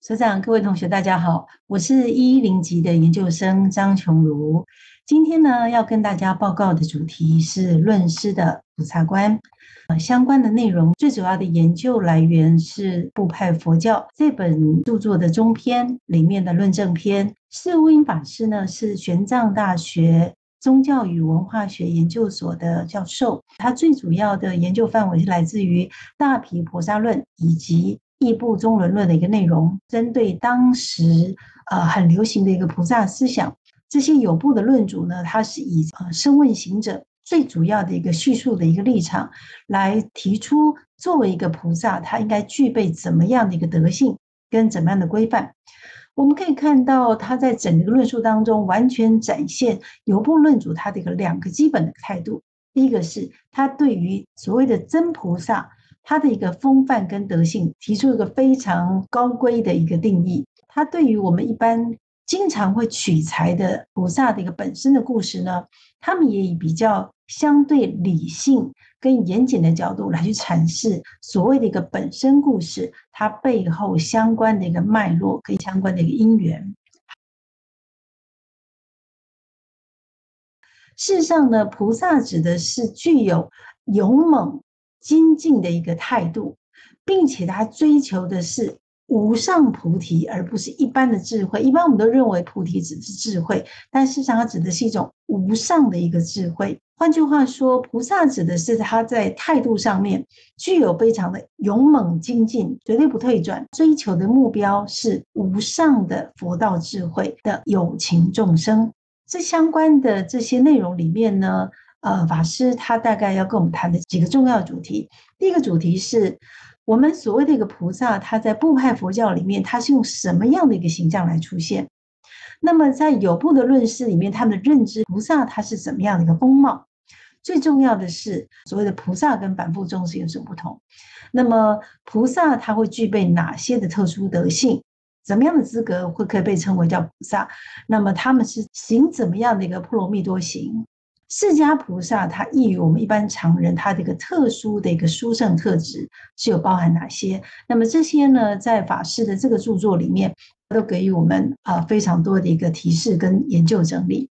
所长，各位同学，大家好，我是一一零级的研究生张琼如。今天呢，要跟大家报告的主题是论师的菩萨观。呃，相关的内容最主要的研究来源是部派佛教这本著作的中篇里面的论证篇。释无因法师呢，是玄奘大学宗教与文化学研究所的教授，他最主要的研究范围是来自于大毗婆萨论以及。异部中伦论的一个内容，针对当时呃很流行的一个菩萨思想，这些有部的论主呢，他是以呃声问行者最主要的一个叙述的一个立场，来提出作为一个菩萨，他应该具备怎么样的一个德性跟怎么样的规范。我们可以看到，他在整个论述当中，完全展现有部论主他的一个两个基本的态度。第一个是他对于所谓的真菩萨。他的一个风范跟德性，提出一个非常高规的一个定义。他对于我们一般经常会取材的菩萨的一个本身的故事呢，他们也以比较相对理性跟严谨的角度来去阐释所谓的一个本身故事，它背后相关的一个脉络跟相关的一个因缘。事实上呢，菩萨指的是具有勇猛。精进的一个态度，并且他追求的是无上菩提，而不是一般的智慧。一般我们都认为菩提只是智慧，但事实上它指的是一种无上的一个智慧。换句话说，菩萨指的是他在态度上面具有非常的勇猛精进，绝对不退转，追求的目标是无上的佛道智慧的有情众生。这相关的这些内容里面呢？呃，法师他大概要跟我们谈的几个重要主题。第一个主题是我们所谓的一个菩萨，他在部派佛教里面，他是用什么样的一个形象来出现？那么在有部的论师里面，他们的认知菩萨他是怎么样的一个风貌？最重要的是，所谓的菩萨跟凡夫众生有什么不同？那么菩萨他会具备哪些的特殊德性？怎么样的资格会可以被称为叫菩萨？那么他们是行怎么样的一个波罗蜜多行？释迦菩萨他异于我们一般常人，他的一个特殊的一个殊胜特质是有包含哪些？那么这些呢，在法师的这个著作里面，都给予我们啊非常多的一个提示跟研究整理。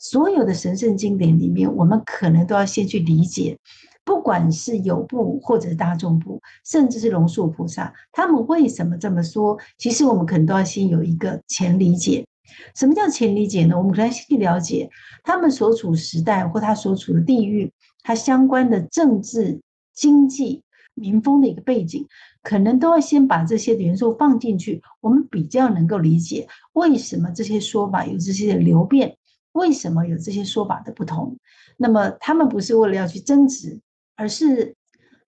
所有的神圣经典里面，我们可能都要先去理解，不管是有部或者大众部，甚至是龙树菩萨，他们为什么这么说？其实我们可能都要先有一个前理解。什么叫前理解呢？我们可能先去了解他们所处时代或他所处的地域，它相关的政治、经济、民风的一个背景，可能都要先把这些元素放进去，我们比较能够理解为什么这些说法有这些的流变，为什么有这些说法的不同。那么他们不是为了要去争执，而是。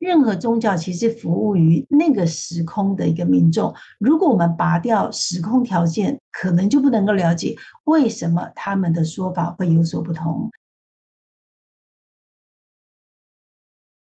任何宗教其实服务于那个时空的一个民众。如果我们拔掉时空条件，可能就不能够了解为什么他们的说法会有所不同。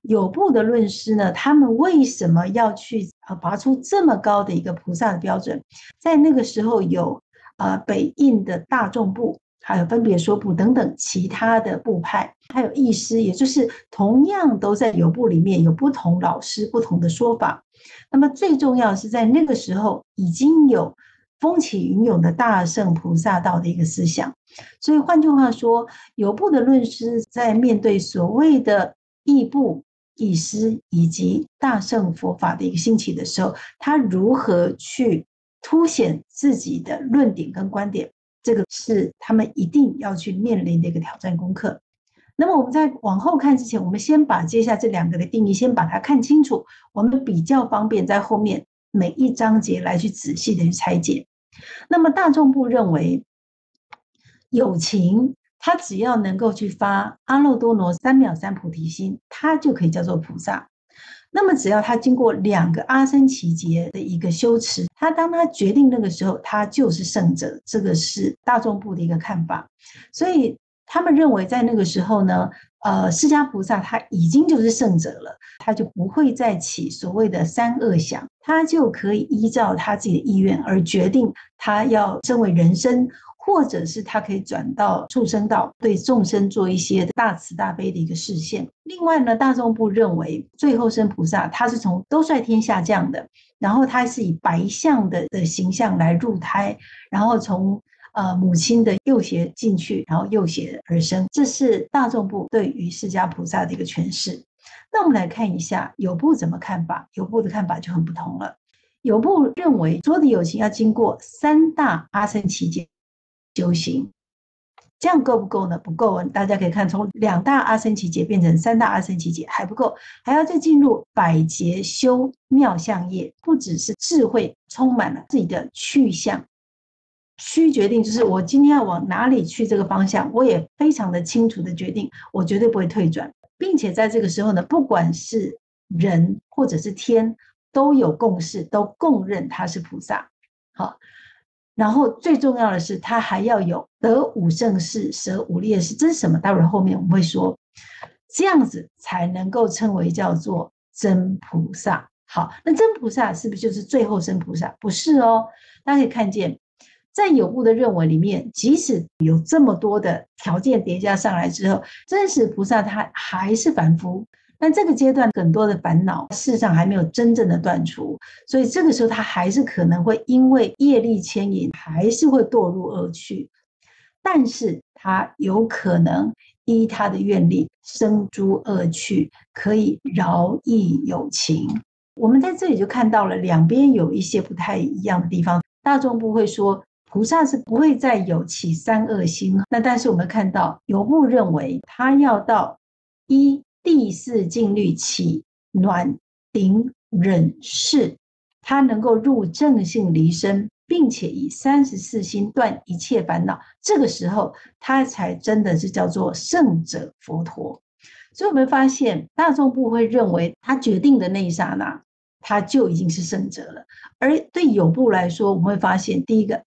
有部的论师呢，他们为什么要去啊拔出这么高的一个菩萨的标准？在那个时候有啊北印的大众部。还有分别说部等等其他的部派，还有义师，也就是同样都在有部里面有不同老师不同的说法。那么最重要是在那个时候已经有风起云涌的大圣菩萨道的一个思想。所以换句话说，有部的论师在面对所谓的义部、义师以及大圣佛法的一个兴起的时候，他如何去凸显自己的论点跟观点？这个是他们一定要去面临的一个挑战功课。那么我们在往后看之前，我们先把接下这两个的定义先把它看清楚，我们比较方便在后面每一章节来去仔细的去拆解。那么大众部认为，友情他只要能够去发阿耨多罗三藐三菩提心，他就可以叫做菩萨。那么，只要他经过两个阿僧祇劫的一个修持，他当他决定那个时候，他就是圣者。这个是大众部的一个看法。所以他们认为，在那个时候呢，呃，释迦菩萨他已经就是圣者了，他就不会再起所谓的三恶想，他就可以依照他自己的意愿而决定他要身为人身，或者是他可以转到畜生道，对众生做一些大慈大悲的一个视线。另外呢，大众部认为最后生菩萨他是从兜率天下降的，然后他是以白象的的形象来入胎，然后从呃母亲的右胁进去，然后右胁而生。这是大众部对于释迦菩萨的一个诠释。那我们来看一下有部怎么看法，有部的看法就很不同了。有部认为，所有的有情要经过三大阿僧祇劫。修行，这样够不够呢？不够。大家可以看，从两大阿僧祇劫变成三大阿僧祇劫还不够，还要再进入百劫修妙相业。不只是智慧充满了自己的去向，需决定就是我今天要往哪里去这个方向，我也非常的清楚的决定，我绝对不会退转，并且在这个时候呢，不管是人或者是天，都有共识，都共认他是菩萨。好。然后最重要的是，他还要有得五胜事、舍五劣势，这是什么？待会儿后面我们会说，这样子才能够称为叫做真菩萨。好，那真菩萨是不是就是最后生菩萨？不是哦，大家可以看见，在有部的认为里面，即使有这么多的条件叠加上来之后，真实菩萨他还是凡夫。但这个阶段很多的烦恼，事实上还没有真正的断除，所以这个时候他还是可能会因为业力牵引，还是会堕入恶趣。但是他有可能依他的愿力生诸恶趣，可以饶益有情。我们在这里就看到了两边有一些不太一样的地方。大众不会说菩萨是不会再有起三恶心，那但是我们看到有部认为他要到一。第四境律起暖顶忍世，他能够入正性离身，并且以三十四心断一切烦恼，这个时候他才真的是叫做圣者佛陀。所以，我们发现大众部会认为他决定的那一刹那，他就已经是圣者了。而对有部来说，我们会发现第一个。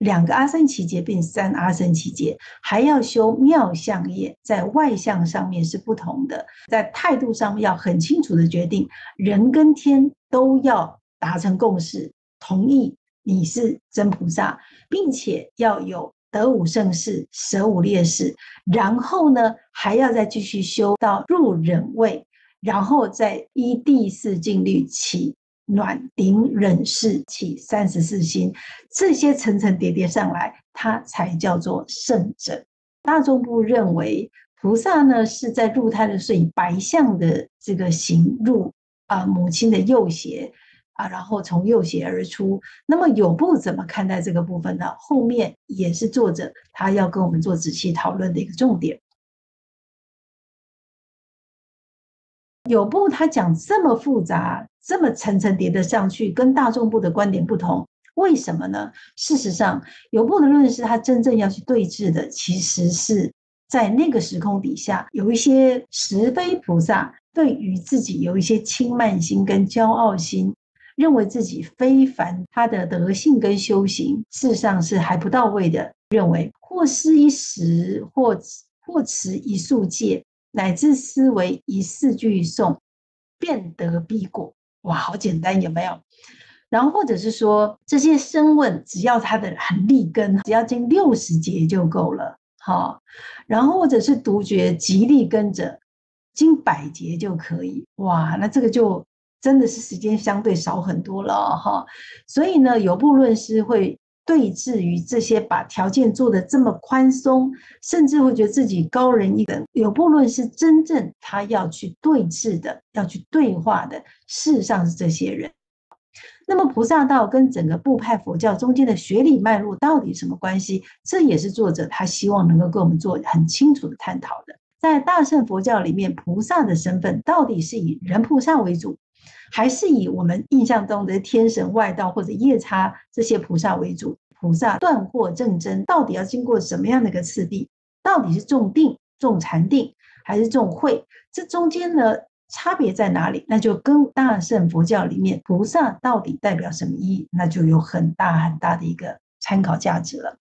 两个阿僧祇劫变三阿僧祇劫，还要修妙相业，在外相上面是不同的，在态度上面要很清楚的决定，人跟天都要达成共识，同意你是真菩萨，并且要有得五胜事、舍五劣势，然后呢还要再继续修到入忍位，然后再依第四境律起。暖顶忍世起三十四心，这些层层叠叠上来，它才叫做圣者。大众部认为，菩萨呢是在入胎的时候以白象的这个形入啊母亲的右胁啊，然后从右胁而出。那么有部怎么看待这个部分呢？后面也是作者他要跟我们做仔细讨论的一个重点。有部他讲这么复杂。这么层层叠的上去，跟大众部的观点不同，为什么呢？事实上，有部的论是他真正要去对峙的，其实是在那个时空底下，有一些十非菩萨对于自己有一些轻慢心跟骄傲心，认为自己非凡，他的德性跟修行事实上是还不到位的，认为或施一时，或或持一数戒，乃至思维一四句诵，便得必果。哇，好简单，有没有？然后或者是说，这些声问，只要他的很立根，只要经六十节就够了，好。然后或者是独觉极力跟者经百节就可以，哇，那这个就真的是时间相对少很多了，哈。所以呢，有部论师会。对峙于这些把条件做得这么宽松，甚至会觉得自己高人一等。有部论是真正他要去对峙的，要去对话的，事实上是这些人。那么菩萨道跟整个部派佛教中间的学理脉络到底什么关系？这也是作者他希望能够跟我们做很清楚的探讨的。在大乘佛教里面，菩萨的身份到底是以人菩萨为主？还是以我们印象中的天神外道或者夜叉这些菩萨为主。菩萨断惑正真，到底要经过什么样的一个次第？到底是重定、重禅定，还是重慧？这中间呢，差别在哪里？那就跟大圣佛教里面菩萨到底代表什么意义，那就有很大很大的一个参考价值了。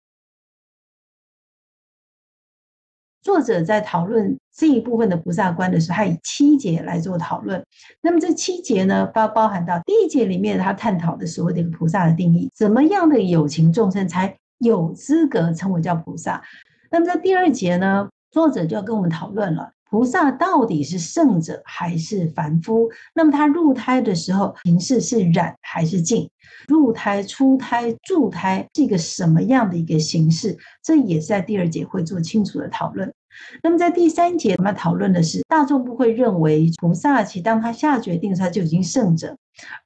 作者在讨论这一部分的菩萨观的时候，他以七节来做讨论。那么这七节呢，包包含到第一节里面，他探讨的所谓的一个菩萨的定义，怎么样的有情众生才有资格称为叫菩萨。那么在第二节呢，作者就要跟我们讨论了，菩萨到底是圣者还是凡夫？那么他入胎的时候形式是染还是净？入胎、出胎、住胎是一个什么样的一个形式？这也是在第二节会做清楚的讨论。那么在第三节，我们要讨论的是大众不会认为菩萨其当他下决定，他就已经圣者。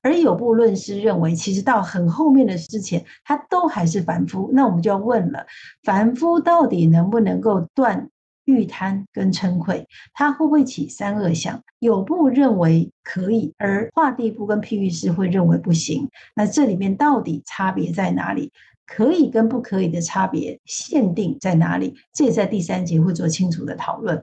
而有部论师认为，其实到很后面的之前，他都还是凡夫。那我们就要问了：凡夫到底能不能够断欲贪跟嗔恚？他会不会起三恶相？有部认为可以，而画地部跟譬喻师会认为不行。那这里面到底差别在哪里？可以跟不可以的差别限定在哪里？这也在第三节会做清楚的讨论。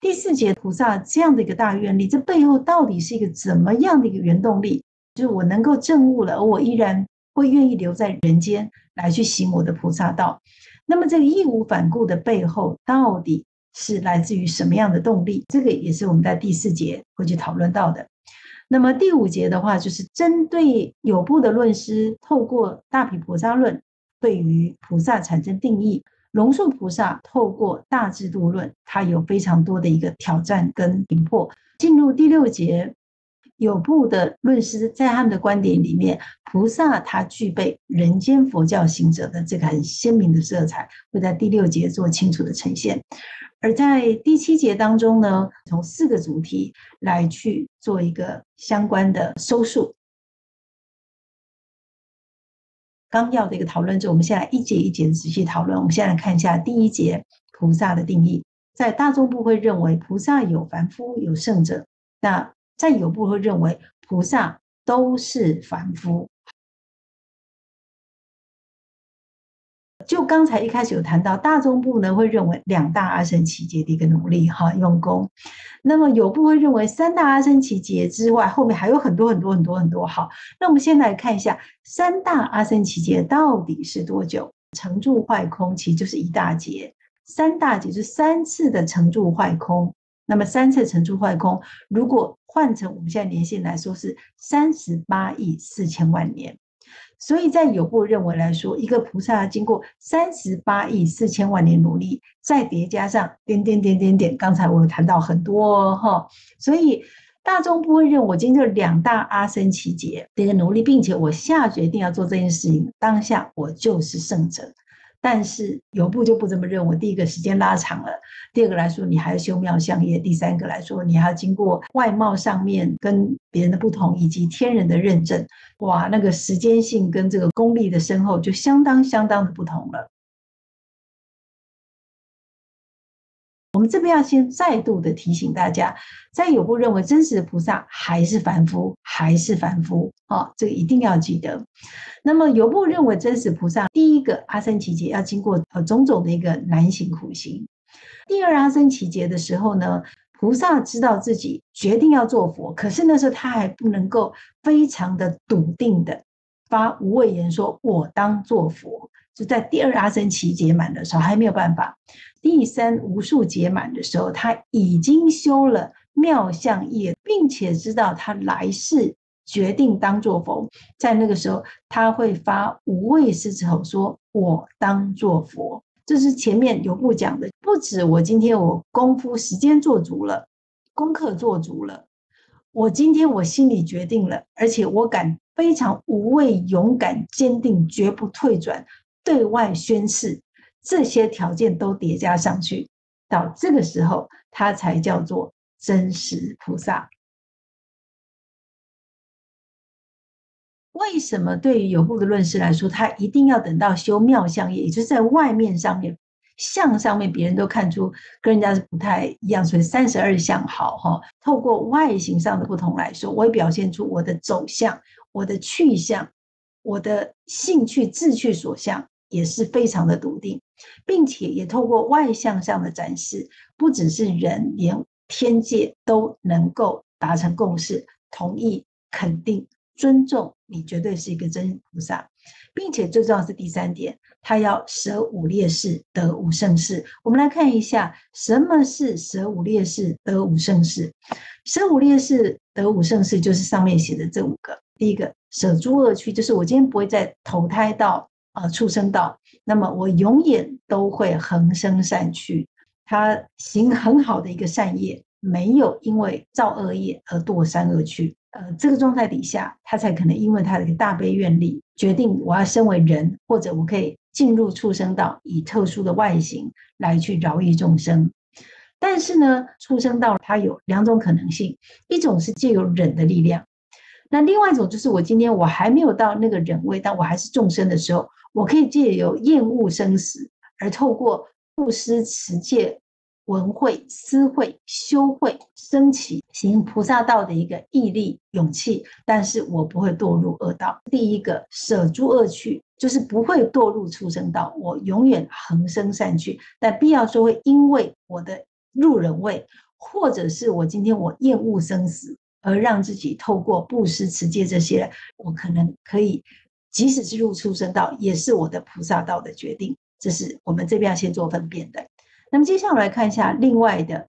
第四节菩萨这样的一个大愿力，这背后到底是一个怎么样的一个原动力？就是我能够证悟了，而我依然会愿意留在人间来去行我的菩萨道。那么这个义无反顾的背后，到底是来自于什么样的动力？这个也是我们在第四节会去讨论到的。那么第五节的话，就是针对有部的论师，透过大比菩萨论对于菩萨产生定义。龙树菩萨透过大智度论，他有非常多的一个挑战跟突破。进入第六节，有部的论师在他们的观点里面，菩萨他具备人间佛教行者的这个很鲜明的色彩，会在第六节做清楚的呈现。而在第七节当中呢，从四个主题来去做一个相关的收束。纲要的一个讨论，就我们现在一节一节仔细讨论。我们先来看一下第一节菩萨的定义。在大众部会认为菩萨有凡夫有圣者，那在有部会认为菩萨都是凡夫。就刚才一开始有谈到，大众部呢会认为两大阿僧祇劫的一个努力哈用功，那么有部会认为三大阿僧祇劫之外，后面还有很多很多很多很多。好，那我们先来看一下三大阿僧祇劫到底是多久？成住坏空其实就是一大劫，三大劫是三次的成住坏空。那么三次成住坏空，如果换成我们现在年限来说，是三十八亿四千万年。所以在有部认为来说，一个菩萨经过三十八亿四千万年努力，再叠加上点点点点点，刚才我有谈到很多哈，所以大众不会认为我今天两大阿僧祇劫的一个努力，并且我下决定要做这件事情，当下我就是圣者。但是有部就不这么认为。第一个时间拉长了，第二个来说你还要修妙相业，第三个来说你还要经过外貌上面跟别人的不同，以及天人的认证。哇，那个时间性跟这个功力的深厚就相当相当的不同了。我们这边要先再度的提醒大家，在有部认为真实的菩萨还是凡夫，还是凡夫啊，这个一定要记得。那么有部认为真实菩萨第一个阿僧祇劫要经过呃种种的一个难行苦行，第二阿僧祇劫的时候呢，菩萨知道自己决定要做佛，可是那时候他还不能够非常的笃定的发无畏言说：“我当做佛。”就在第二阿僧祇劫满的时候还没有办法。第三无数劫满的时候，他已经修了妙相业，并且知道他来世决定当作佛。在那个时候，他会发无畏狮子吼，说：“我当作佛。”这是前面有部讲的，不止我今天我功夫时间做足了，功课做足了，我今天我心里决定了，而且我敢非常无畏、勇敢、坚定，绝不退转，对外宣誓。这些条件都叠加上去，到这个时候，它才叫做真实菩萨。为什么对于有部的论师来说，他一定要等到修妙相业，也就是在外面上面相上面，别人都看出跟人家是不太一样，所以三十二相好哈。透过外形上的不同来说，我也表现出我的走向、我的去向、我的兴趣、志趣所向。也是非常的笃定，并且也透过外向上的展示，不只是人，连天界都能够达成共识，同意、肯定、尊重你，绝对是一个真菩萨，并且最重要是第三点，他要舍五劣士得五胜事。我们来看一下，什么是舍五劣士得五胜事？舍五劣士得五胜事，就是上面写的这五个。第一个，舍诸恶趣，就是我今天不会再投胎到。呃畜生道，那么我永远都会恒生善趣，他行很好的一个善业，没有因为造恶业而堕三恶趣。呃，这个状态底下，他才可能因为他的一个大悲愿力，决定我要身为人，或者我可以进入畜生道，以特殊的外形来去饶益众生。但是呢，畜生道它有两种可能性，一种是借由忍的力量，那另外一种就是我今天我还没有到那个忍位，但我还是众生的时候，我可以借由厌恶生死，而透过布施持戒。文慧、思慧、修慧，升起行菩萨道的一个毅力、勇气，但是我不会堕入恶道。第一个舍诸恶趣，就是不会堕入畜生道，我永远恒生善趣。但必要说会因为我的入人位，或者是我今天我厌恶生死，而让自己透过布施、持戒这些，我可能可以，即使是入出生道，也是我的菩萨道的决定。这是我们这边要先做分辨的。那么接下来看一下另外的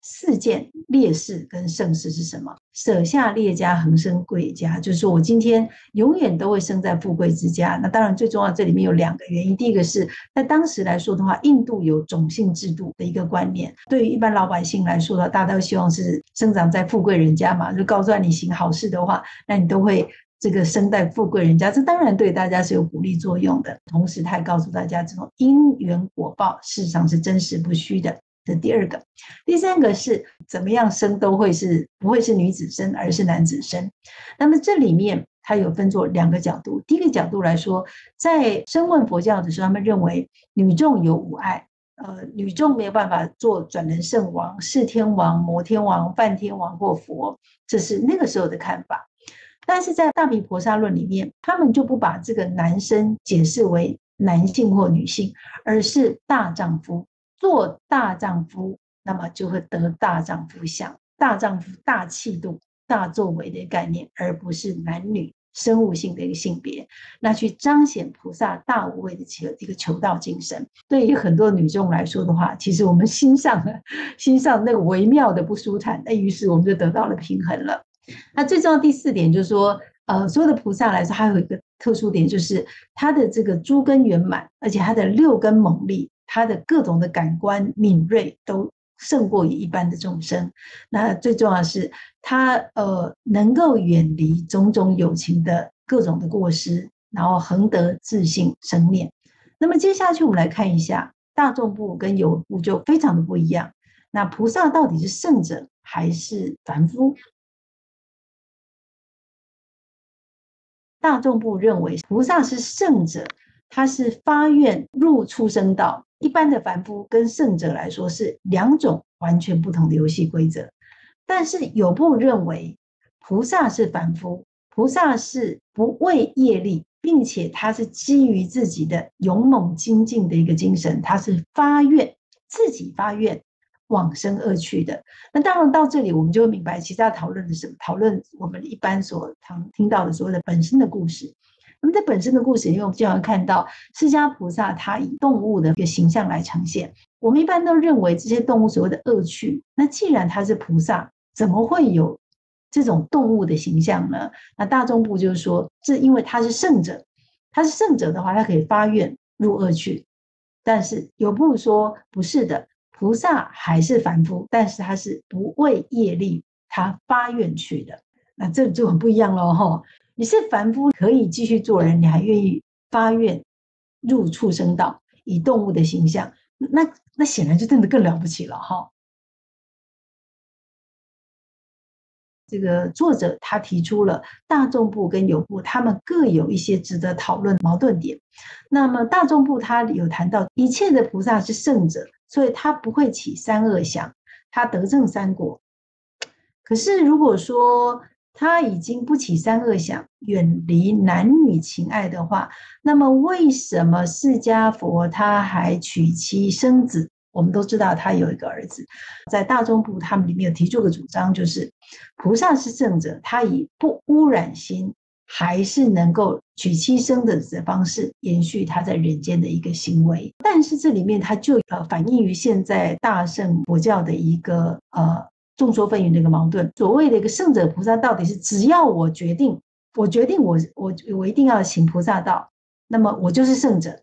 四件劣势跟盛世是什么？舍下劣家，恒生贵家，就是说我今天永远都会生在富贵之家。那当然最重要，这里面有两个原因。第一个是在当时来说的话，印度有种姓制度的一个观念，对于一般老百姓来说的话，大家都希望是生长在富贵人家嘛。就告诉你行好事的话，那你都会。这个生在富贵人家，这当然对大家是有鼓励作用的。同时，他也告诉大家，这种因缘果报事实上是真实不虚的。这第二个，第三个是怎么样生都会是不会是女子生，而是男子生。那么这里面它有分作两个角度。第一个角度来说，在声问佛教的时候，他们认为女众有五爱，呃，女众没有办法做转轮圣王、释天王、摩天王、梵天王或佛，这是那个时候的看法。但是在大毗婆萨论里面，他们就不把这个男生解释为男性或女性，而是大丈夫做大丈夫，那么就会得大丈夫相，大丈夫大气度、大作为的概念，而不是男女生物性的一个性别，那去彰显菩萨大无畏的求一个求道精神。对于很多女众来说的话，其实我们心上的心上那个微妙的不舒坦，那于是我们就得到了平衡了。那最重要第四点就是说，呃，所有的菩萨来说，还有一个特殊点，就是他的这个诸根圆满，而且他的六根猛力，他的各种的感官敏锐，都胜过于一般的众生。那最重要的是，他呃能够远离种种有情的各种的过失，然后恒得自信生念。那么接下去我们来看一下大众部跟有部就非常的不一样。那菩萨到底是圣者还是凡夫？大众部认为菩萨是圣者，他是发愿入畜生道。一般的凡夫跟圣者来说是两种完全不同的游戏规则。但是有部认为菩萨是凡夫，菩萨是不畏业力，并且他是基于自己的勇猛精进的一个精神，他是发愿自己发愿。往生恶趣的，那当然到这里，我们就会明白，其实要讨论的是讨论我们一般所常听到的所谓的本身的故事。那么在本身的故事里面，我们经常看到释迦菩萨他以动物的一个形象来呈现。我们一般都认为这些动物所谓的恶趣，那既然他是菩萨，怎么会有这种动物的形象呢？那大众部就是说，是因为他是圣者，他是圣者的话，他可以发愿入恶趣。但是有部说不是的。菩萨还是凡夫，但是他是不为业力，他发愿去的，那这就很不一样喽哈。你是凡夫，可以继续做人，你还愿意发愿入畜生道，以动物的形象，那那显然就真的更了不起了哈。这个作者他提出了大众部跟有部，他们各有一些值得讨论矛盾点。那么大众部他有谈到一切的菩萨是圣者。所以他不会起三恶想，他得正三果。可是如果说他已经不起三恶想，远离男女情爱的话，那么为什么释迦佛他还娶妻生子？我们都知道他有一个儿子，在大众部他们里面有提出个主张，就是菩萨是正者，他以不污染心。还是能够娶妻生子的方式延续他在人间的一个行为，但是这里面它就呃反映于现在大圣佛教的一个呃众说纷纭的一个矛盾。所谓的一个圣者菩萨，到底是只要我决定，我决定我我我一定要行菩萨道，那么我就是圣者，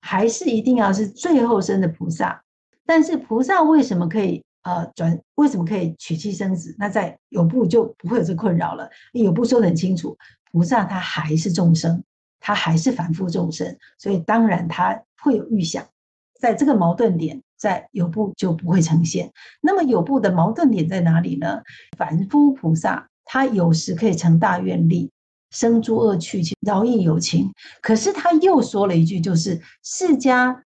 还是一定要是最后生的菩萨？但是菩萨为什么可以呃转？为什么可以娶妻生子？那在有部就不会有这困扰了。有部说得很清楚，菩萨他还是众生，他还是凡夫众生，所以当然他会有预想，在这个矛盾点，在有部就不会呈现。那么有部的矛盾点在哪里呢？凡夫菩萨他有时可以成大愿力。生诸恶趣，饶益有情。可是他又说了一句，就是释迦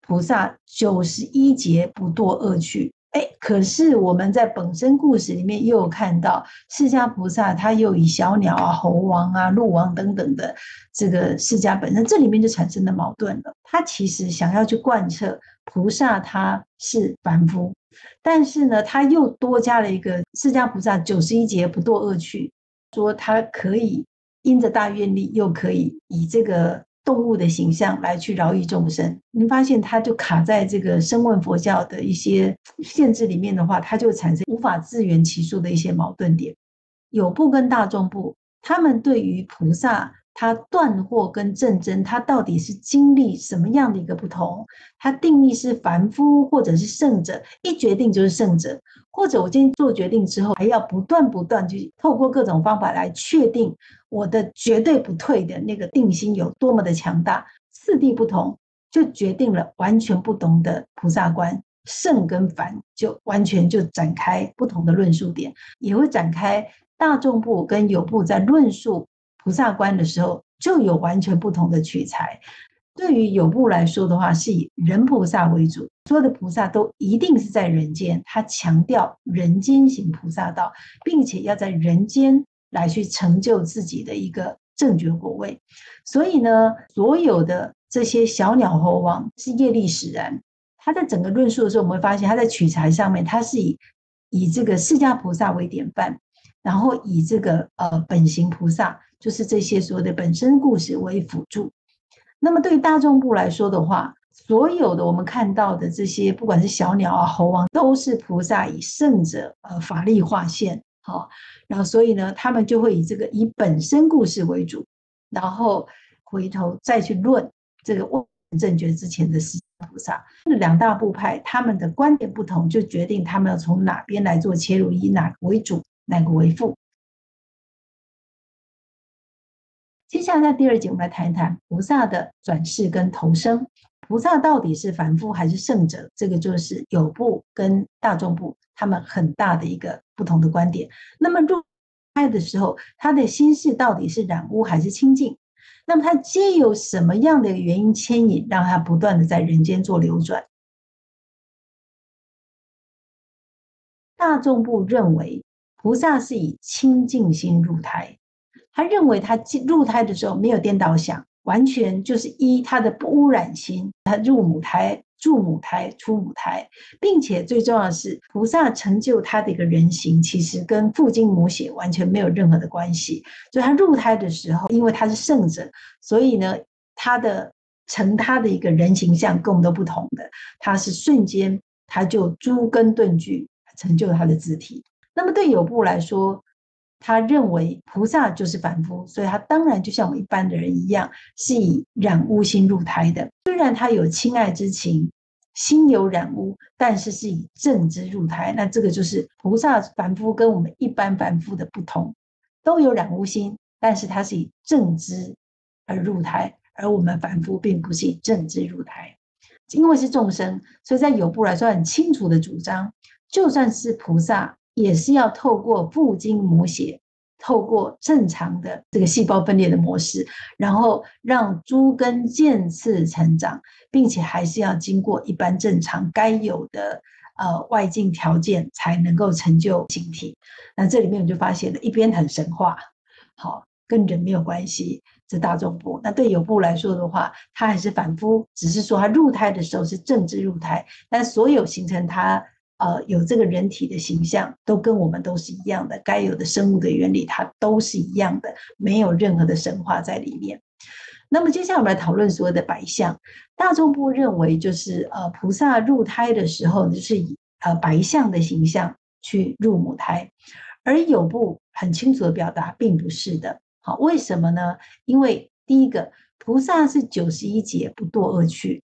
菩萨九十一劫不堕恶趣。哎，可是我们在本身故事里面又有看到，释迦菩萨他又以小鸟啊、猴王啊、鹿王等等的这个释迦本身，这里面就产生了矛盾了。他其实想要去贯彻菩萨他是凡夫，但是呢，他又多加了一个释迦菩萨九十一劫不堕恶趣，说他可以。因着大愿力，又可以以这个动物的形象来去饶益众生。你发现它就卡在这个声闻佛教的一些限制里面的话，它就产生无法自圆其说的一些矛盾点。有部跟大众部，他们对于菩萨。它断惑跟正真，它到底是经历什么样的一个不同？它定义是凡夫或者是圣者，一决定就是圣者，或者我今天做决定之后，还要不断不断去透过各种方法来确定我的绝对不退的那个定心有多么的强大。四谛不同，就决定了完全不同的菩萨观，圣跟凡就完全就展开不同的论述点，也会展开大众部跟有部在论述。菩萨观的时候，就有完全不同的取材。对于有部来说的话，是以人菩萨为主，所有的菩萨都一定是在人间。他强调人间行菩萨道，并且要在人间来去成就自己的一个正觉果位。所以呢，所有的这些小鸟猴王是业力使然。他在整个论述的时候，我们会发现他在取材上面，他是以以这个释迦菩萨为典范，然后以这个呃本行菩萨。就是这些所有的本身故事为辅助，那么对于大众部来说的话，所有的我们看到的这些，不管是小鸟啊、猴王，都是菩萨以圣者呃法力化现，好，然后所以呢，他们就会以这个以本身故事为主，然后回头再去论这个问正觉之前的释迦菩萨，两大部派他们的观点不同，就决定他们要从哪边来做切入，以哪个为主，哪个为父。接下来在第二节，我们来谈一谈菩萨的转世跟投生。菩萨到底是凡夫还是圣者？这个就是有部跟大众部他们很大的一个不同的观点。那么入胎的时候，他的心事到底是染污还是清净？那么他皆有什么样的原因牵引，让他不断的在人间做流转？大众部认为，菩萨是以清净心入胎。他认为他进入胎的时候没有颠倒想，完全就是依他的不污染心，他入母胎、住母胎、出母胎，并且最重要的是，菩萨成就他的一个人形，其实跟父精母血完全没有任何的关系。所以他入胎的时候，因为他是圣者，所以呢，他的成他的一个人形象跟我们都不同的，他是瞬间他就诸根顿具，成就他的字体。那么对有部来说，他认为菩萨就是凡夫，所以他当然就像我们一般的人一样，是以染污心入胎的。虽然他有亲爱之情，心有染污，但是是以正知入胎。那这个就是菩萨凡夫跟我们一般凡夫的不同，都有染污心，但是他是以正知而入胎，而我们凡夫并不是以正知入胎。因为是众生，所以在有部来说很清楚的主张，就算是菩萨。也是要透过父精母血，透过正常的这个细胞分裂的模式，然后让猪根渐次成长，并且还是要经过一般正常该有的呃外境条件，才能够成就形体。那这里面我就发现了一边很神话，好跟人没有关系，这大众部。那对有部来说的话，他还是反复，只是说他入胎的时候是正治入胎，但所有形成他。呃，有这个人体的形象，都跟我们都是一样的，该有的生物的原理，它都是一样的，没有任何的神话在里面。那么接下来我们来讨论所谓的白象。大众部认为，就是呃，菩萨入胎的时候，就是以呃白象的形象去入母胎，而有部很清楚的表达，并不是的。好，为什么呢？因为第一个，菩萨是九十一劫不堕恶趣。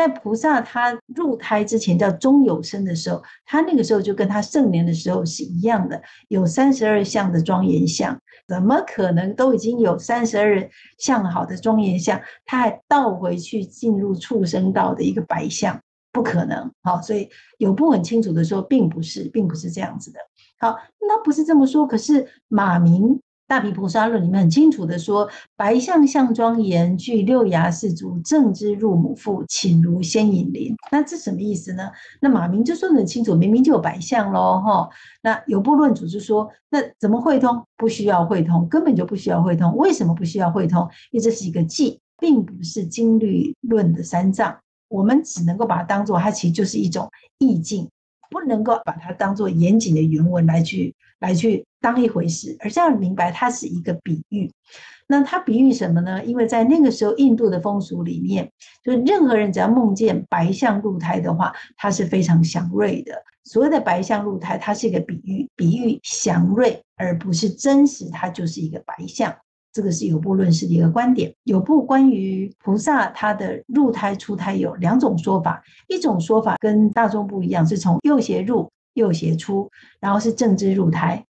在菩萨他入胎之前叫中有生的时候，他那个时候就跟他盛年的时候是一样的，有三十二相的庄严相，怎么可能都已经有三十二相好的庄严相，他还倒回去进入畜生道的一个白相？不可能。好，所以有不很清楚的说，并不是，并不是这样子的。好，那不是这么说，可是马明。大毗菩萨论里面很清楚的说：“白象象庄严，具六牙四足，正之入母腹，寝如仙引灵。”那这什么意思呢？那马明就说得很清楚，明明就有白象喽，哈。那有部论主就说：“那怎么会通？不需要会通，根本就不需要会通。为什么不需要会通？因为这是一个记，并不是经律论的三藏。我们只能够把它当做，它其实就是一种意境，不能够把它当做严谨的原文来去来去。”当一回事，而是要明白它是一个比喻。那它比喻什么呢？因为在那个时候，印度的风俗里面，就是任何人只要梦见白象入胎的话，它是非常祥瑞的。所谓的白象入胎，它是一个比喻，比喻祥瑞，而不是真实，它就是一个白象。这个是有部论师的一个观点。有部关于菩萨他的入胎出胎有两种说法，一种说法跟大众不一样，是从右胁入，右胁出，然后是正知入胎。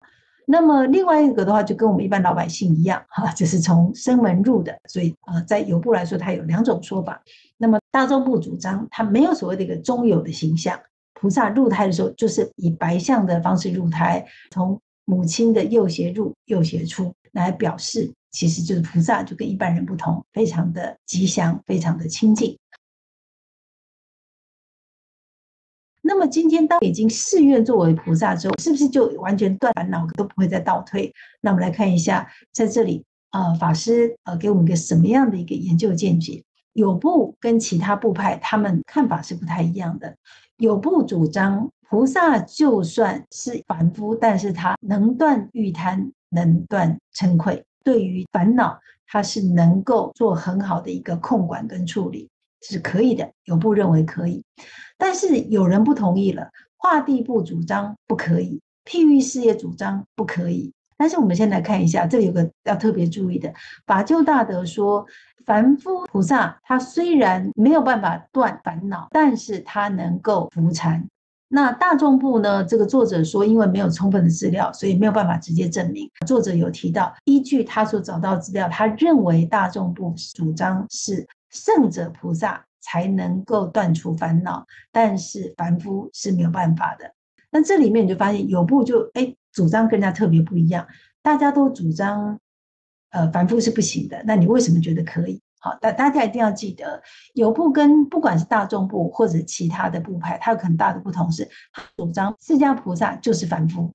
那么另外一个的话，就跟我们一般老百姓一样，哈，就是从生门入的，所以呃，在有部来说，它有两种说法。那么大众部主张，它没有所谓的一个中有的形象，菩萨入胎的时候，就是以白象的方式入胎，从母亲的右胁入、右胁出来表示，其实就是菩萨就跟一般人不同，非常的吉祥，非常的清净。那么今天当已经誓愿作为菩萨之后，是不是就完全断烦恼，都不会再倒退？那我们来看一下，在这里啊，法师呃给我们一个什么样的一个研究见解？有部跟其他部派他们看法是不太一样的。有部主张菩萨就算是凡夫，但是他能断欲贪，能断嗔恚，对于烦恼他是能够做很好的一个控管跟处理。是可以的，有部认为可以，但是有人不同意了。画地部主张不可以，譬喻事业主张不可以。但是我们先来看一下，这里有个要特别注意的。法救大德说，凡夫菩萨他虽然没有办法断烦恼，但是他能够伏禅。那大众部呢？这个作者说，因为没有充分的资料，所以没有办法直接证明。作者有提到，依据他所找到资料，他认为大众部主张是。圣者菩萨才能够断除烦恼，但是凡夫是没有办法的。那这里面你就发现有部就哎主张跟人家特别不一样，大家都主张呃凡夫是不行的，那你为什么觉得可以？好，大大家一定要记得，有部跟不管是大众部或者其他的部派，它有很大的不同是主张释迦菩萨就是凡夫，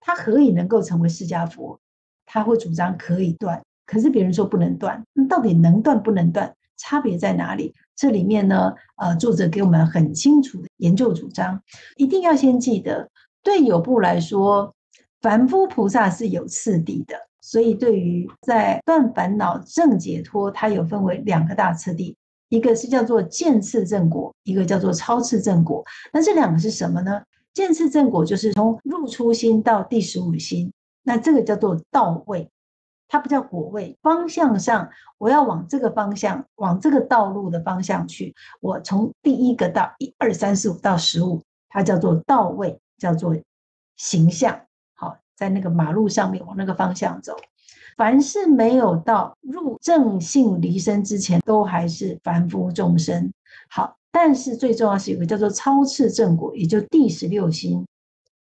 他何以能够成为释迦佛？他会主张可以断，可是别人说不能断，那到底能断不能断？差别在哪里？这里面呢，呃，作者给我们很清楚的研究主张，一定要先记得，对有部来说，凡夫菩萨是有次第的，所以对于在断烦恼正解脱，它有分为两个大次第，一个是叫做见次正果，一个叫做超次正果。那这两个是什么呢？见次正果就是从入初心到第十五心，那这个叫做到位。它不叫果位，方向上我要往这个方向，往这个道路的方向去。我从第一个到一二三四五到十五，它叫做道位，叫做形象。好，在那个马路上面往那个方向走。凡是没有到入正性离身之前，都还是凡夫众生。好，但是最重要是有个叫做超次正果，也就第十六心。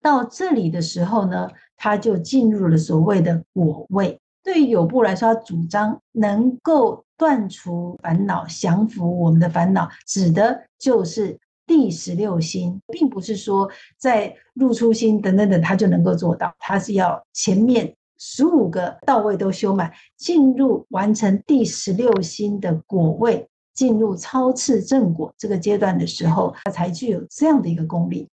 到这里的时候呢，他就进入了所谓的果位。对于有部来说，他主张能够断除烦恼、降服我们的烦恼，指的就是第十六心，并不是说在入初心等等等，他就能够做到。他是要前面十五个到位都修满，进入完成第十六心的果位，进入超次正果这个阶段的时候，他才具有这样的一个功力。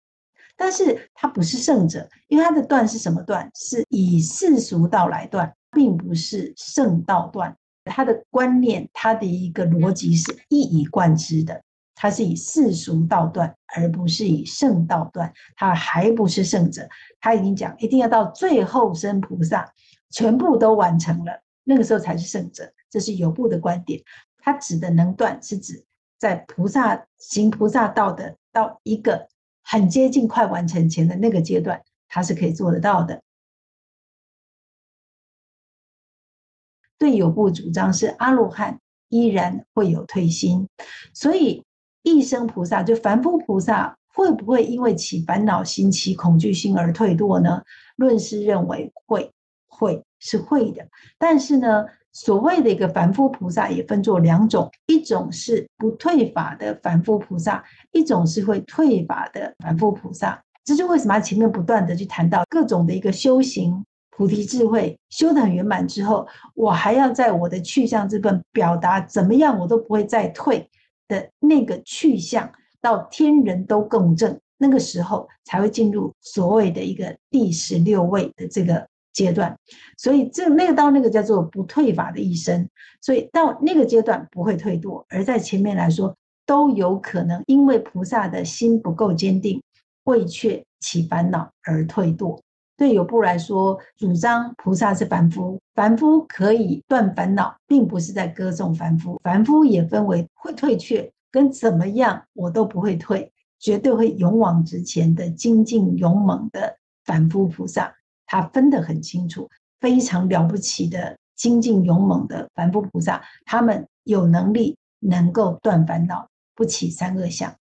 但是他不是圣者，因为他的断是什么断？是以世俗道来断。并不是圣道断，他的观念，他的一个逻辑是一以贯之的。他是以世俗道断，而不是以圣道断。他还不是圣者，他已经讲一定要到最后生菩萨，全部都完成了，那个时候才是圣者。这是有部的观点。他指的能断，是指在菩萨行菩萨道的到一个很接近快完成前的那个阶段，他是可以做得到的。对有部主张是阿罗汉依然会有退心，所以一生菩萨就凡夫菩萨会不会因为起烦恼心、起恐惧心而退堕呢？论师认为会，会是会的，但是呢？所谓的一个凡夫菩萨也分作两种，一种是不退法的凡夫菩萨，一种是会退法的凡夫菩萨。这就为什么前面不断的去谈到各种的一个修行菩提智慧修得很圆满之后，我还要在我的去向这份表达怎么样，我都不会再退的那个去向，到天人都共振，那个时候才会进入所谓的一个第十六位的这个。阶段，所以这那个到那个叫做不退法的一生，所以到那个阶段不会退堕，而在前面来说都有可能因为菩萨的心不够坚定，会却起烦恼而退堕。对有部来说，主张菩萨是凡夫，凡夫可以断烦恼，并不是在歌颂凡夫，凡夫也分为会退却跟怎么样我都不会退，绝对会勇往直前的精进勇猛的凡夫菩萨。他分得很清楚，非常了不起的精进勇猛的凡夫菩萨，他们有能力能够断烦恼，不起三恶相。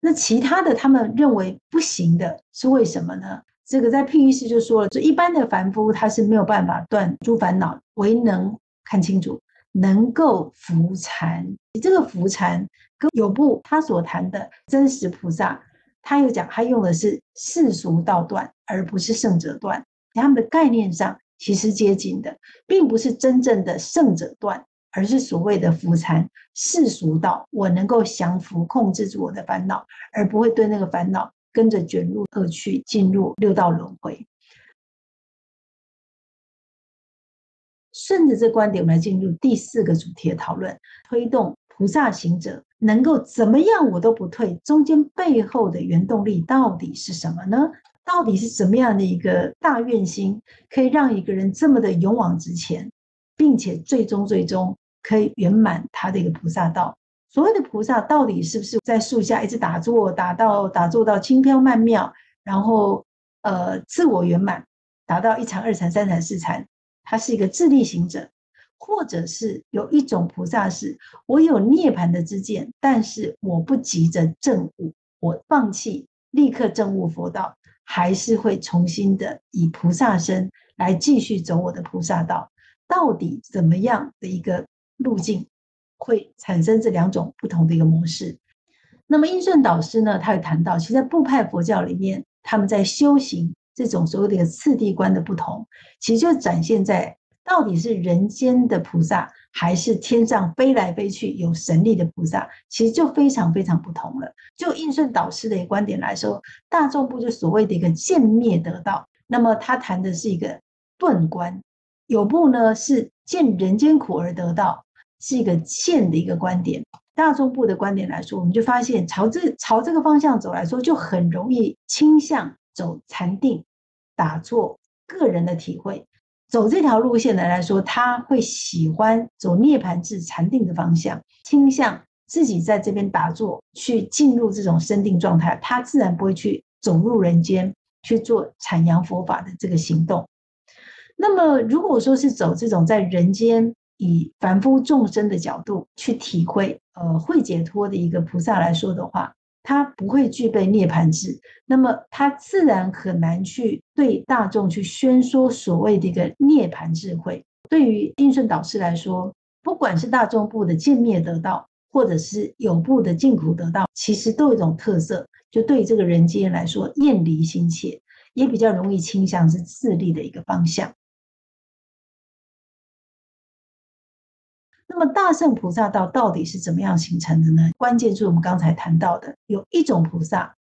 那其他的他们认为不行的是为什么呢？这个在譬喻师就说了，就一般的凡夫他是没有办法断诸烦恼，唯能看清楚，能够伏禅。这个伏禅跟有部他所谈的真实菩萨，他又讲他用的是世俗道断，而不是圣者断。他们的概念上其实接近的，并不是真正的圣者断，而是所谓的福禅世俗道。我能够降服、控制住我的烦恼，而不会对那个烦恼跟着卷入恶趣，进入六道轮回。顺着这观点，我们来进入第四个主题的讨论：推动菩萨行者能够怎么样，我都不退。中间背后的原动力到底是什么呢？到底是怎么样的一个大愿心，可以让一个人这么的勇往直前，并且最终最终可以圆满他的一个菩萨道？所谓的菩萨，到底是不是在树下一直打坐，打到打坐到轻飘曼妙，然后呃自我圆满，达到一禅、二禅、三禅、四禅，他是一个自力行者，或者是有一种菩萨是，我有涅槃的之见，但是我不急着证悟，我放弃立刻证悟佛道。还是会重新的以菩萨身来继续走我的菩萨道，到底怎么样的一个路径会产生这两种不同的一个模式？那么英顺导师呢，他有谈到，其实在部派佛教里面，他们在修行这种所谓的一个次第观的不同，其实就展现在到底是人间的菩萨。还是天上飞来飞去有神力的菩萨，其实就非常非常不同了。就应顺导师的一个观点来说，大众部就所谓的一个见灭得道，那么他谈的是一个顿观；有部呢是见人间苦而得道，是一个见的一个观点。大众部的观点来说，我们就发现朝这朝这个方向走来说，就很容易倾向走禅定、打坐、个人的体会。走这条路线的来说，他会喜欢走涅盘至禅定的方向，倾向自己在这边打坐，去进入这种生定状态，他自然不会去走入人间去做阐扬佛法的这个行动。那么，如果说是走这种在人间以凡夫众生的角度去体会，呃，会解脱的一个菩萨来说的话。他不会具备涅槃智，那么他自然很难去对大众去宣说所谓的一个涅槃智慧。对于应顺导师来说，不管是大众部的见灭得道，或者是有部的净苦得道，其实都有一种特色，就对这个人间来说厌离心切，也比较容易倾向是自利的一个方向。那么大圣菩萨道到底是怎么样形成的呢？关键就是我们刚才谈到的，有一种菩萨，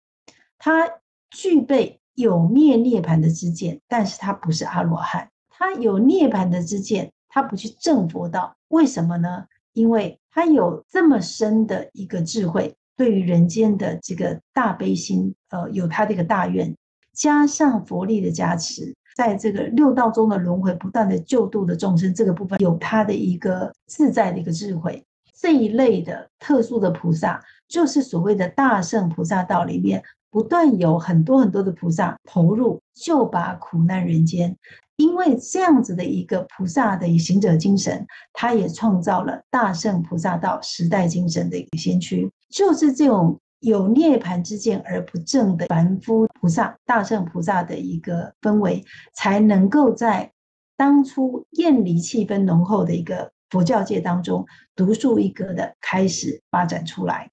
他具备有灭涅盘的知见，但是他不是阿罗汉，他有涅盘的知见，他不去证佛道，为什么呢？因为他有这么深的一个智慧，对于人间的这个大悲心，呃，有他的一个大愿，加上佛力的加持，在这个六道中的轮回，不断的救度的众生，这个部分有他的一个自在的一个智慧。这一类的特殊的菩萨，就是所谓的大圣菩萨道里面，不断有很多很多的菩萨投入，救拔苦难人间。因为这样子的一个菩萨的行者精神，他也创造了大圣菩萨道时代精神的一个先驱，就是这种有涅盘之见而不正的凡夫菩萨、大圣菩萨的一个氛围，才能够在当初艳离气氛浓厚的一个佛教界当中独树一格的开始发展出来。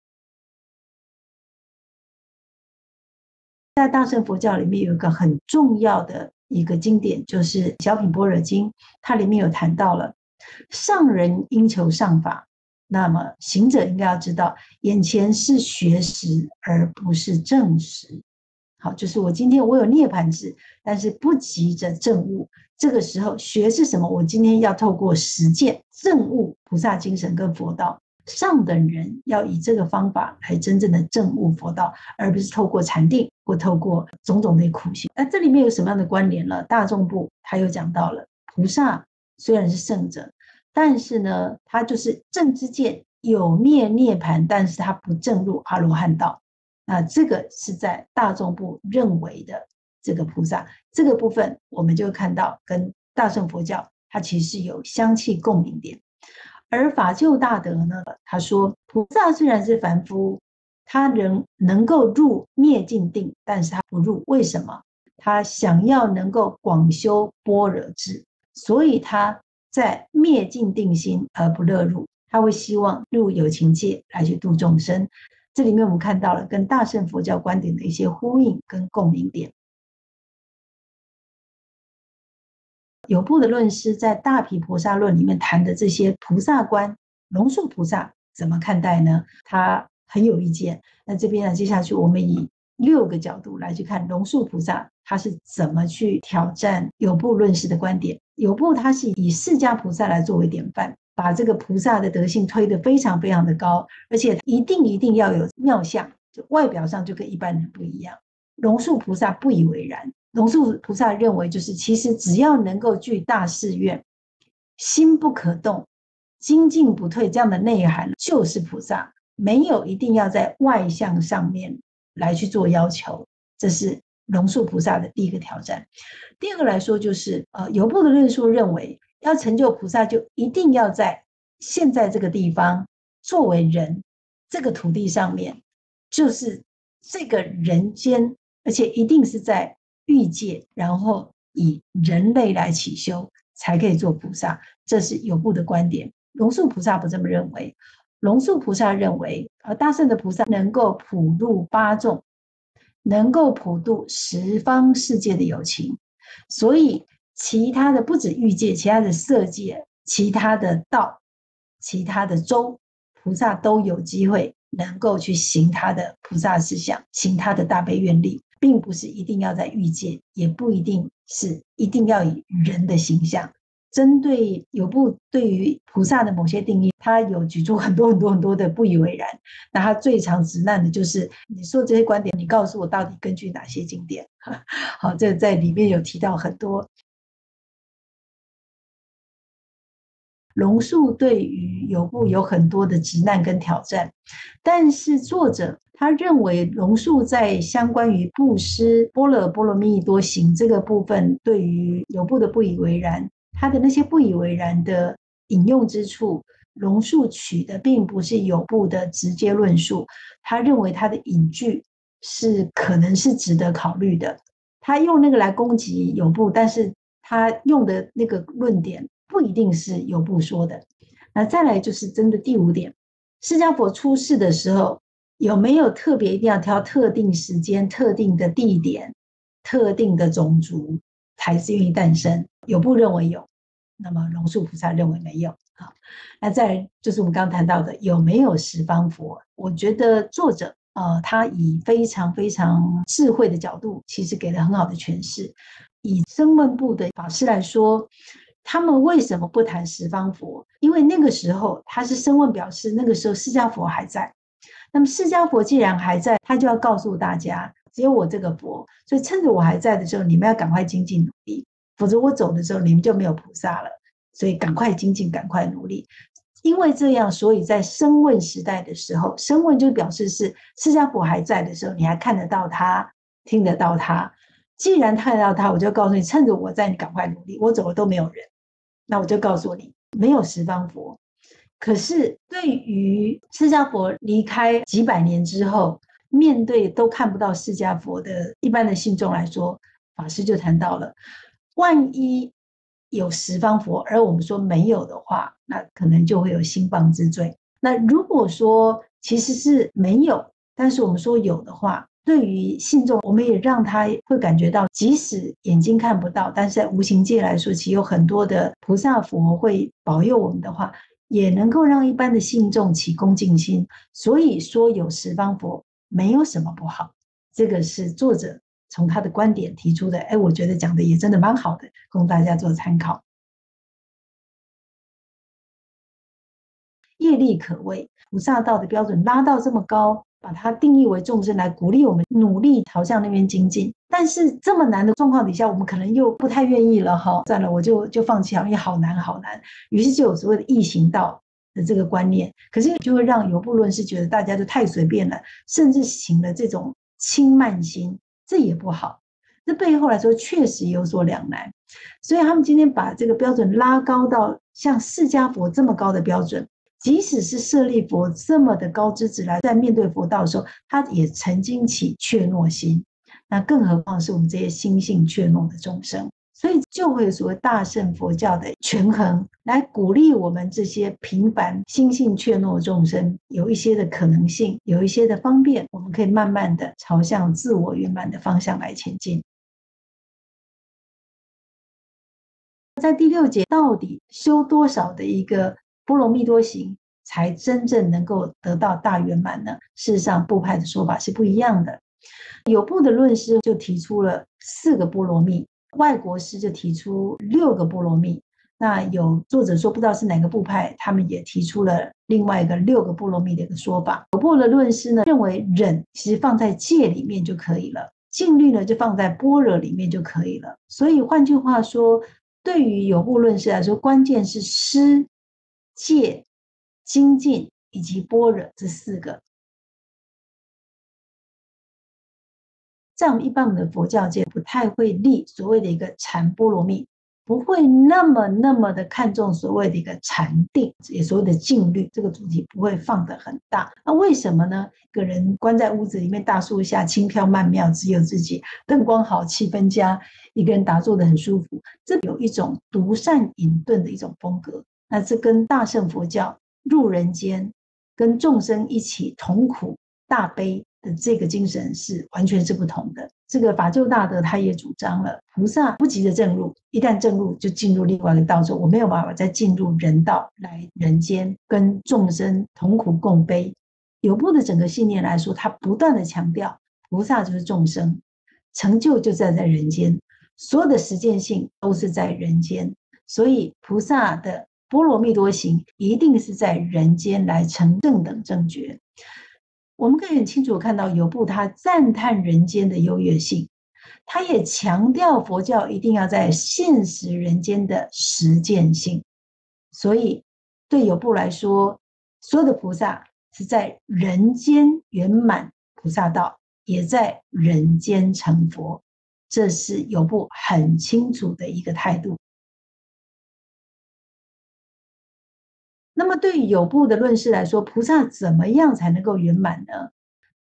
在大乘佛教里面有一个很重要的。一个经典就是《小品般若经》，它里面有谈到了上人应求上法，那么行者应该要知道，眼前是学识而不是正识。好，就是我今天我有涅盘智，但是不急着证悟。这个时候学是什么？我今天要透过实践证悟菩萨精神跟佛道。上等人要以这个方法来真正的证悟佛道，而不是透过禅定或透过种种的苦行。那这里面有什么样的关联呢？大众部他又讲到了，菩萨虽然是圣者，但是呢，他就是正之见有灭涅盘，但是他不证入阿罗汉道。那这个是在大众部认为的这个菩萨，这个部分我们就看到跟大乘佛教它其实有相契共鸣点。而法救大德呢？他说，菩萨虽然是凡夫，他仍能够入灭尽定，但是他不入。为什么？他想要能够广修般若智，所以他在灭尽定心而不乐入。他会希望入有情界来去度众生。这里面我们看到了跟大乘佛教观点的一些呼应跟共鸣点。有部的论师在《大毗菩萨论》里面谈的这些菩萨观，龙树菩萨怎么看待呢？他很有意见。那这边呢，接下去我们以六个角度来去看龙树菩萨他是怎么去挑战有部论师的观点。有部他是以释迦菩萨来作为典范，把这个菩萨的德性推得非常非常的高，而且一定一定要有妙相，就外表上就跟一般人不一样。龙树菩萨不以为然。龙树菩萨认为，就是其实只要能够具大誓愿，心不可动，精进不退这样的内涵，就是菩萨。没有一定要在外向上面来去做要求，这是龙树菩萨的第一个挑战。第二个来说，就是呃，有部的论述认为，要成就菩萨，就一定要在现在这个地方作为人，这个土地上面，就是这个人间，而且一定是在。欲界，然后以人类来起修，才可以做菩萨，这是有部的观点。龙树菩萨不这么认为。龙树菩萨认为，呃，大圣的菩萨能够普度八众，能够普度十方世界的有情，所以其他的不止欲界，其他的色界，其他的道，其他的州，菩萨都有机会能够去行他的菩萨思想，行他的大悲愿力。并不是一定要在欲界，也不一定是一定要以人的形象。针对有部对于菩萨的某些定义，他有举出很多很多很多的不以为然。那他最常直难的就是你说这些观点，你告诉我到底根据哪些经典？好，这在里面有提到很多。龙树对于有部有很多的直难跟挑战，但是作者。他认为龙树在相关于布施波罗波罗蜜多行这个部分，对于有部的不以为然。他的那些不以为然的引用之处，龙树取的并不是有部的直接论述。他认为他的引句是可能是值得考虑的。他用那个来攻击有部，但是他用的那个论点不一定是有部说的。那再来就是针对第五点，释迦佛出世的时候。有没有特别一定要挑特定时间、特定的地点、特定的种族才是愿意诞生？有部认为有，那么龙树菩萨认为没有。好，那再就是我们刚谈到的有没有十方佛？我觉得作者呃，他以非常非常智慧的角度，其实给了很好的诠释。以声闻部的法师来说，他们为什么不谈十方佛？因为那个时候他是声闻表示，那个时候释迦佛还在。那么释迦佛既然还在，他就要告诉大家，只有我这个佛，所以趁着我还在的时候，你们要赶快精进努力。否则我走的时候你们就没有菩萨了。所以赶快精进，赶快努力。因为这样，所以在声问时代的时候，声问就表示是释迦佛还在的时候，你还看得到他，听得到他。既然看得到他，我就告诉你，趁着我在，你赶快努力。我走了都没有人，那我就告诉你，没有十方佛。可是对于释迦佛离开几百年之后，面对都看不到释迦佛的一般的信众来说，法师就谈到了，万一。有十方佛，而我们说没有的话，那可能就会有兴谤之罪。那如果说其实是没有，但是我们说有的话，对于信众，我们也让他会感觉到，即使眼睛看不到，但是在无形界来说，其实有很多的菩萨佛会保佑我们的话，也能够让一般的信众起恭敬心。所以说有十方佛没有什么不好，这个是作者。从他的观点提出的，哎，我觉得讲的也真的蛮好的，供大家做参考。业力可畏，菩萨道的标准拉到这么高，把它定义为众生来鼓励我们努力朝向那边精进。但是这么难的状况底下，我们可能又不太愿意了哈，算了，我就就放弃了，因为好难好难。于是就有所谓的易行道的这个观念，可是就会让有部论师觉得大家都太随便了，甚至行了这种轻慢心。这也不好，这背后来说确实有所两难，所以他们今天把这个标准拉高到像释迦佛这么高的标准，即使是舍利佛这么的高资质来，在面对佛道的时候，他也曾经起怯懦心，那更何况是我们这些心性怯懦的众生。所以就会有所谓大乘佛教的权衡，来鼓励我们这些平凡心性怯懦众生，有一些的可能性，有一些的方便，我们可以慢慢的朝向自我圆满的方向来前进。在第六节，到底修多少的一个波罗蜜多行，才真正能够得到大圆满呢？事实上，部派的说法是不一样的。有部的论师就提出了四个波罗蜜。外国师就提出六个波罗蜜，那有作者说不知道是哪个部派，他们也提出了另外一个六个波罗蜜的一个说法。有部的论师呢认为忍其实放在戒里面就可以了，禁律呢就放在般若里面就可以了。所以换句话说，对于有部论师来说，关键是施、戒、精进以及般若这四个。在我们一般我们的佛教界，不太会立所谓的一个禅波罗蜜，不会那么那么的看重所谓的一个禅定，也所谓的静虑这个主题不会放得很大。那为什么呢？一个人关在屋子里面，大树下，轻飘曼妙，只有自己，灯光好，气氛佳，一个人打坐的很舒服，这有一种独善隐遁的一种风格。那这跟大乘佛教入人间，跟众生一起同苦大悲。的这个精神是完全是不同的。这个法救大德他也主张了，菩萨不急着正入，一旦正入就进入另外一个道中，我没有办法再进入人道来人间跟众生同苦共悲。有部的整个信念来说，他不断的强调，菩萨就是众生，成就就站在人间，所有的实践性都是在人间，所以菩萨的波罗蜜多行一定是在人间来成正等正觉。我们可以很清楚看到，有部他赞叹人间的优越性，他也强调佛教一定要在现实人间的实践性。所以，对有部来说，所有的菩萨是在人间圆满菩萨道，也在人间成佛，这是有部很清楚的一个态度。那么，对于有部的论师来说，菩萨怎么样才能够圆满呢？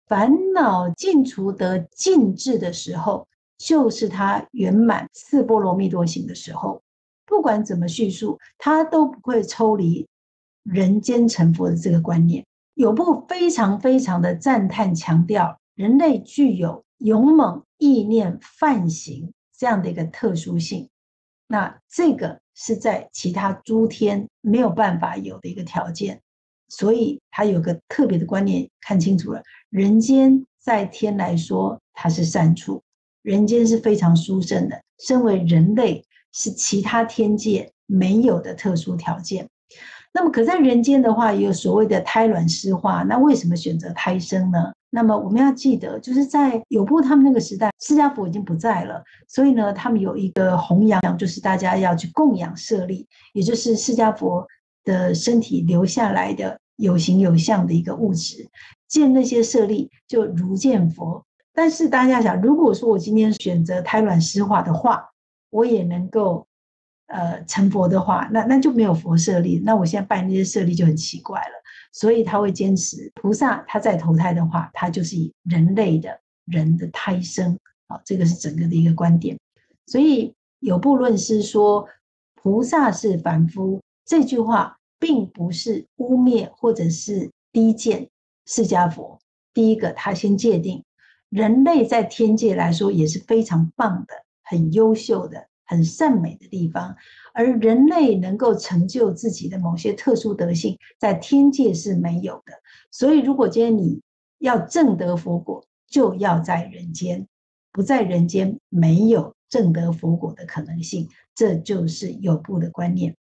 烦恼尽除得尽致的时候，就是他圆满四波罗蜜多行的时候。不管怎么叙述，他都不会抽离人间成佛的这个观念。有部非常非常的赞叹，强调人类具有勇猛意念犯行这样的一个特殊性。那这个。是在其他诸天没有办法有的一个条件，所以他有个特别的观念，看清楚了。人间在天来说，它是善处，人间是非常殊胜的。身为人类，是其他天界没有的特殊条件。那么，可在人间的话，也有所谓的胎卵湿化。那为什么选择胎生呢？那么我们要记得，就是在有部他们那个时代，释迦佛已经不在了，所以呢，他们有一个弘扬，就是大家要去供养舍利，也就是释迦佛的身体留下来的有形有相的一个物质，见那些舍利就如见佛。但是大家想，如果说我今天选择胎卵湿化的话，我也能够呃成佛的话，那那就没有佛舍利，那我现在拜那些舍利就很奇怪了。所以他会坚持菩萨，他在投胎的话，他就是以人类的人的胎生，啊，这个是整个的一个观点。所以有部论师说，菩萨是凡夫，这句话并不是污蔑或者是低贱释迦佛。第一个，他先界定人类在天界来说也是非常棒的、很优秀的、很善美的地方。而人类能够成就自己的某些特殊德性，在天界是没有的。所以，如果今天你要证得佛果，就要在人间；不在人间，没有证得佛果的可能性。这就是有部的观念。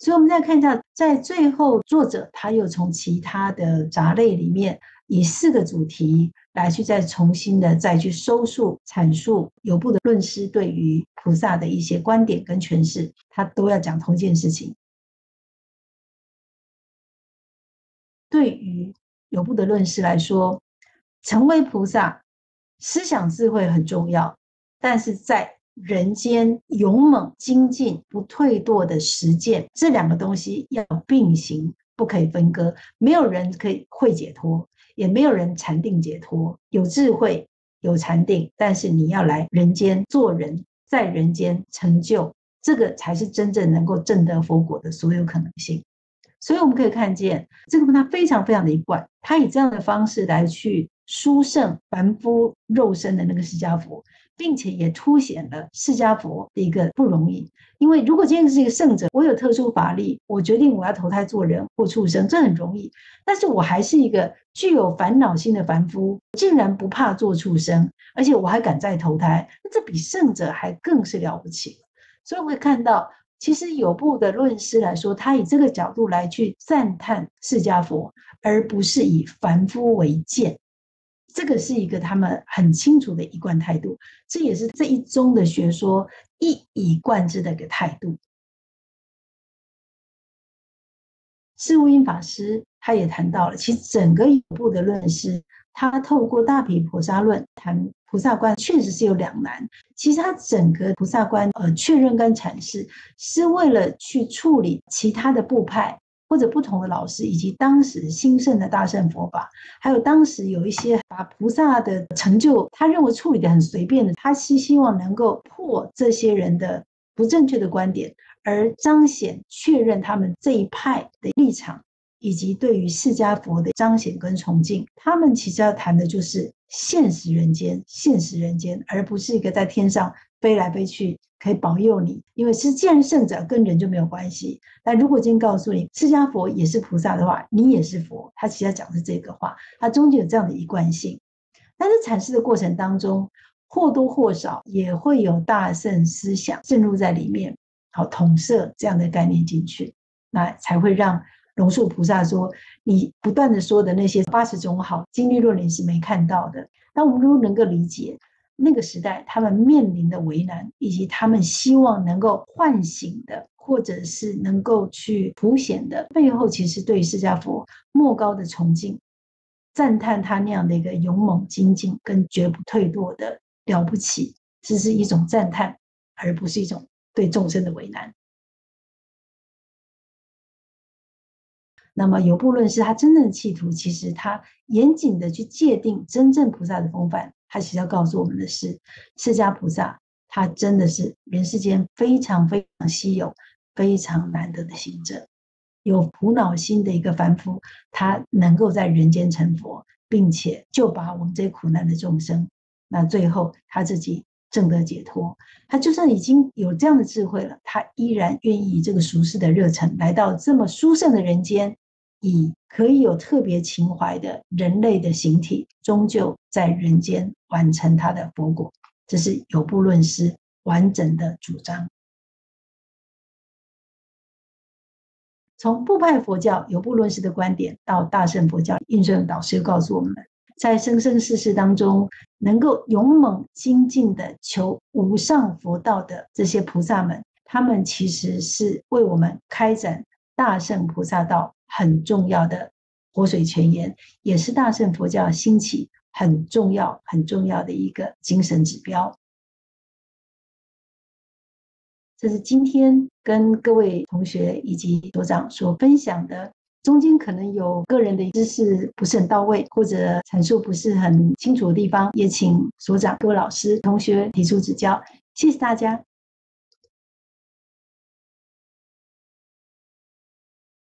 所以，我们再看一下，在最后，作者他又从其他的杂类里面，以四个主题。来去再重新的再去收束阐述有部的论师对于菩萨的一些观点跟诠释，他都要讲同一件事情。对于有部的论师来说，成为菩萨，思想智慧很重要，但是在人间勇猛精进、不退堕的实践，这两个东西要并行，不可以分割。没有人可以会解脱。也没有人禅定解脱，有智慧有禅定，但是你要来人间做人，在人间成就，这个才是真正能够证得佛果的所有可能性。所以我们可以看见，这个他非常非常的一贯，他以这样的方式来去殊胜凡夫肉身的那个释迦佛。并且也凸显了释迦佛的一个不容易，因为如果今天是一个圣者，我有特殊法力，我决定我要投胎做人或畜生，这很容易。但是我还是一个具有烦恼心的凡夫，竟然不怕做畜生，而且我还敢再投胎，那这比圣者还更是了不起。所以会看到，其实有部的论师来说，他以这个角度来去赞叹释迦佛，而不是以凡夫为鉴。这个是一个他们很清楚的一贯态度，这也是这一宗的学说一以贯之的一个态度。释无因法师他也谈到了，其实整个一部的论师，他透过大毗菩萨论谈菩萨观，确实是有两难。其实他整个菩萨观，呃，确认跟阐释，是为了去处理其他的部派。或者不同的老师，以及当时兴盛的大乘佛法，还有当时有一些把菩萨的成就，他认为处理的很随便的，他是希望能够破这些人的不正确的观点，而彰显确认他们这一派的立场，以及对于释迦佛的彰显跟崇敬。他们其实要谈的就是现实人间，现实人间，而不是一个在天上飞来飞去。可以保佑你，因为是既然圣者跟人就没有关系。但如果今天告诉你释迦佛也是菩萨的话，你也是佛，他其实讲的是这个话，他中间有这样的一贯性。但是阐释的过程当中，或多或少也会有大圣思想渗入在里面，好统摄这样的概念进去，那才会让龙树菩萨说，你不断的说的那些八十种好，经历论你是没看到的。那我们如果能够理解。那个时代，他们面临的为难，以及他们希望能够唤醒的，或者是能够去凸显的背后，其实对释迦佛莫高的崇敬，赞叹他那样的一个勇猛精进跟绝不退堕的了不起，这是一种赞叹，而不是一种对众生的为难。那么有部论是他真正的企图，其实他严谨的去界定真正菩萨的风范。他其实要告诉我们的是，释迦菩萨他真的是人世间非常非常稀有、非常难得的行者，有苦恼心的一个凡夫，他能够在人间成佛，并且就把我们这苦难的众生，那最后他自己证得解脱。他就算已经有这样的智慧了，他依然愿意以这个俗世的热忱来到这么殊胜的人间。以可以有特别情怀的人类的形体，终究在人间完成他的佛果，这是有部论师完整的主张。从部派佛教有部论师的观点，到大乘佛教印顺导师告诉我们，在生生世世当中，能够勇猛精进的求无上佛道的这些菩萨们，他们其实是为我们开展大乘菩萨道很重要的活水泉源，也是大乘佛教兴起很重要、很重要的一个精神指标。这是今天跟各位同学以及所长所分享的，中间可能有个人的知识不是很到位，或者阐述不是很清楚的地方，也请所长、各位老师、同学提出指教。谢谢大家。